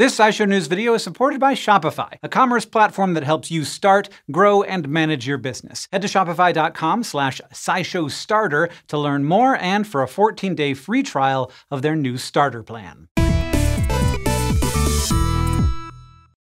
This SciShow News video is supported by Shopify, a commerce platform that helps you start, grow, and manage your business. Head to shopify.com slash SciShowStarter to learn more and for a 14-day free trial of their new starter plan.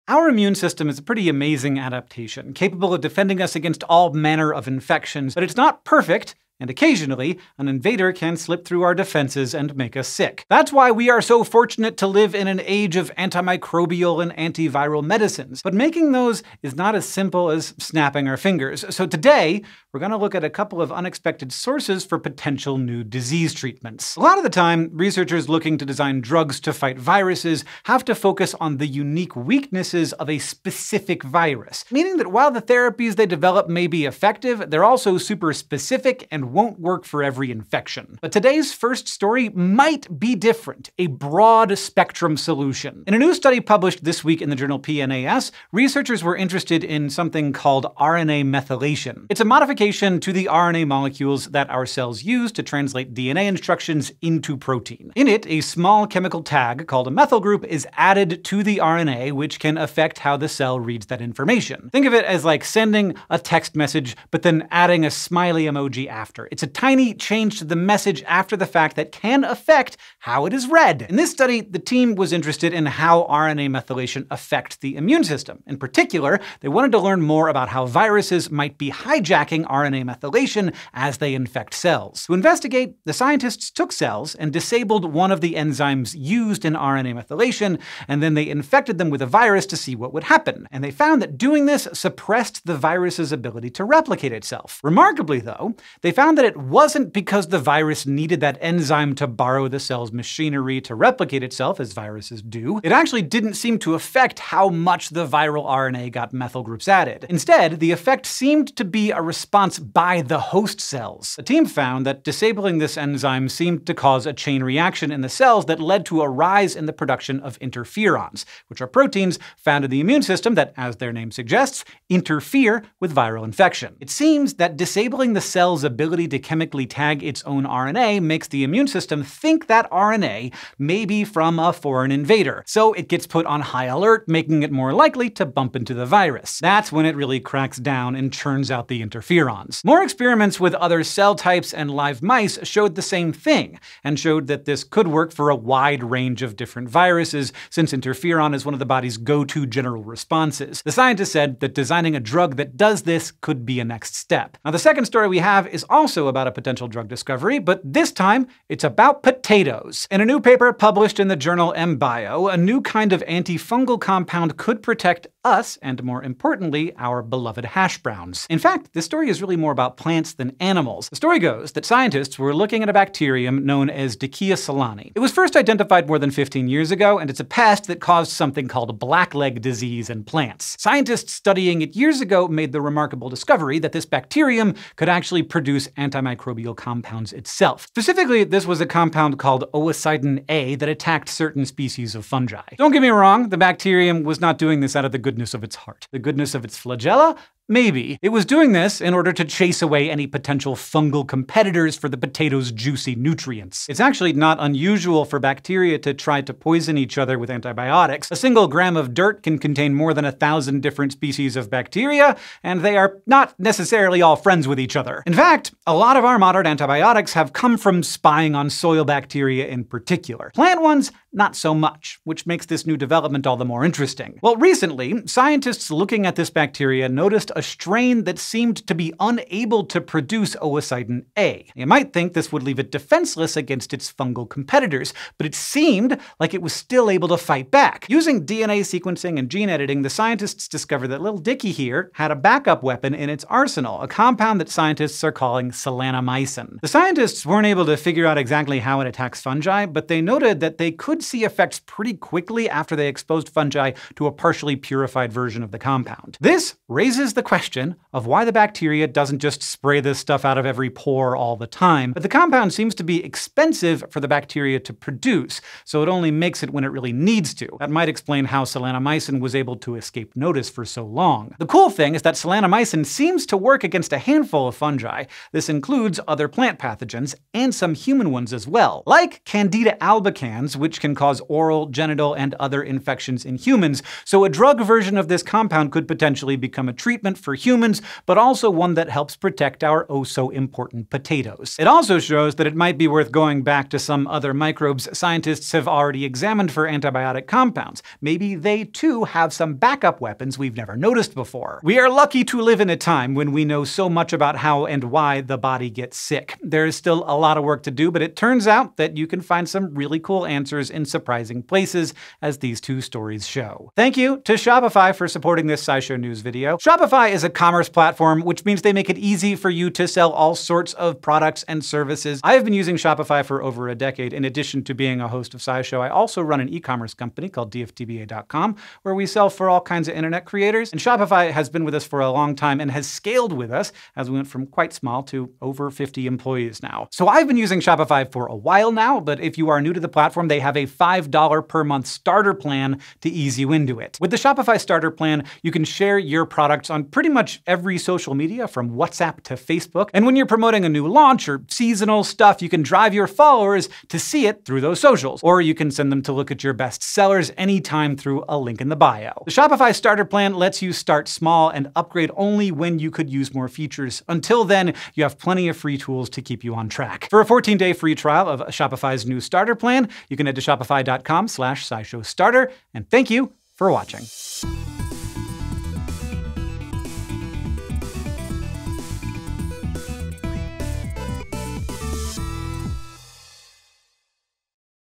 Our immune system is a pretty amazing adaptation, capable of defending us against all manner of infections, but it's not perfect, and occasionally, an invader can slip through our defenses and make us sick. That's why we are so fortunate to live in an age of antimicrobial and antiviral medicines. But making those is not as simple as snapping our fingers. So today, we're going to look at a couple of unexpected sources for potential new disease treatments. A lot of the time, researchers looking to design drugs to fight viruses have to focus on the unique weaknesses of a specific virus, meaning that while the therapies they develop may be effective, they're also super specific and won't work for every infection. But today's first story might be different, a broad spectrum solution. In a new study published this week in the journal PNAS, researchers were interested in something called RNA methylation. It's a modification to the RNA molecules that our cells use to translate DNA instructions into protein. In it, a small chemical tag called a methyl group is added to the RNA, which can affect how the cell reads that information. Think of it as like sending a text message, but then adding a smiley emoji after after. It's a tiny change to the message after the fact that can affect how it is read. In this study, the team was interested in how RNA methylation affects the immune system. In particular, they wanted to learn more about how viruses might be hijacking RNA methylation as they infect cells. To investigate, the scientists took cells and disabled one of the enzymes used in RNA methylation, and then they infected them with a virus to see what would happen. And they found that doing this suppressed the virus's ability to replicate itself. Remarkably, though, they found that it wasn't because the virus needed that enzyme to borrow the cell's machinery to replicate itself, as viruses do. It actually didn't seem to affect how much the viral RNA got methyl groups added. Instead, the effect seemed to be a response by the host cells. The team found that disabling this enzyme seemed to cause a chain reaction in the cells that led to a rise in the production of interferons, which are proteins found in the immune system that, as their name suggests, interfere with viral infection. It seems that disabling the cell's ability ability to chemically tag its own RNA makes the immune system think that RNA may be from a foreign invader, so it gets put on high alert, making it more likely to bump into the virus. That's when it really cracks down and churns out the interferons. More experiments with other cell types and live mice showed the same thing, and showed that this could work for a wide range of different viruses, since interferon is one of the body's go-to general responses. The scientists said that designing a drug that does this could be a next step. Now, the second story we have is also about a potential drug discovery, but this time it's about potatoes. In a new paper published in the journal MBio, a new kind of antifungal compound could protect us, and more importantly, our beloved hash browns. In fact, this story is really more about plants than animals. The story goes that scientists were looking at a bacterium known as Dickeya solani. It was first identified more than 15 years ago, and it's a pest that caused something called blackleg disease in plants. Scientists studying it years ago made the remarkable discovery that this bacterium could actually produce antimicrobial compounds itself. Specifically, this was a compound called oocydin A that attacked certain species of fungi. Don't get me wrong, the bacterium was not doing this out of the goodness of its heart. The goodness of its flagella Maybe. It was doing this in order to chase away any potential fungal competitors for the potato's juicy nutrients. It's actually not unusual for bacteria to try to poison each other with antibiotics. A single gram of dirt can contain more than a thousand different species of bacteria, and they are not necessarily all friends with each other. In fact, a lot of our modern antibiotics have come from spying on soil bacteria in particular. Plant ones, not so much, which makes this new development all the more interesting. Well, recently, scientists looking at this bacteria noticed a strain that seemed to be unable to produce oocydin A. You might think this would leave it defenseless against its fungal competitors, but it seemed like it was still able to fight back. Using DNA sequencing and gene editing, the scientists discovered that little Dicky here had a backup weapon in its arsenal, a compound that scientists are calling solanimycin. The scientists weren't able to figure out exactly how it attacks fungi, but they noted that they could see effects pretty quickly after they exposed fungi to a partially purified version of the compound. This raises the question of why the bacteria doesn't just spray this stuff out of every pore all the time, but the compound seems to be expensive for the bacteria to produce, so it only makes it when it really needs to. That might explain how solanimycin was able to escape notice for so long. The cool thing is that solanimycin seems to work against a handful of fungi. This includes other plant pathogens, and some human ones as well, like Candida albicans, which can can cause oral, genital, and other infections in humans, so a drug version of this compound could potentially become a treatment for humans, but also one that helps protect our oh so important potatoes. It also shows that it might be worth going back to some other microbes scientists have already examined for antibiotic compounds. Maybe they too have some backup weapons we've never noticed before. We are lucky to live in a time when we know so much about how and why the body gets sick. There is still a lot of work to do, but it turns out that you can find some really cool answers in surprising places, as these two stories show. Thank you to Shopify for supporting this SciShow News video. Shopify is a commerce platform, which means they make it easy for you to sell all sorts of products and services. I have been using Shopify for over a decade. In addition to being a host of SciShow, I also run an e-commerce company called dftba.com, where we sell for all kinds of internet creators. And Shopify has been with us for a long time and has scaled with us as we went from quite small to over 50 employees now. So I've been using Shopify for a while now, but if you are new to the platform, they have a $5 per month starter plan to ease you into it. With the Shopify starter plan, you can share your products on pretty much every social media from WhatsApp to Facebook. And when you're promoting a new launch or seasonal stuff, you can drive your followers to see it through those socials. Or you can send them to look at your best sellers anytime through a link in the bio. The Shopify starter plan lets you start small and upgrade only when you could use more features. Until then, you have plenty of free tools to keep you on track. For a 14-day free trial of Shopify's new starter plan, you can head to shopify.com slash scishow starter. And thank you for watching.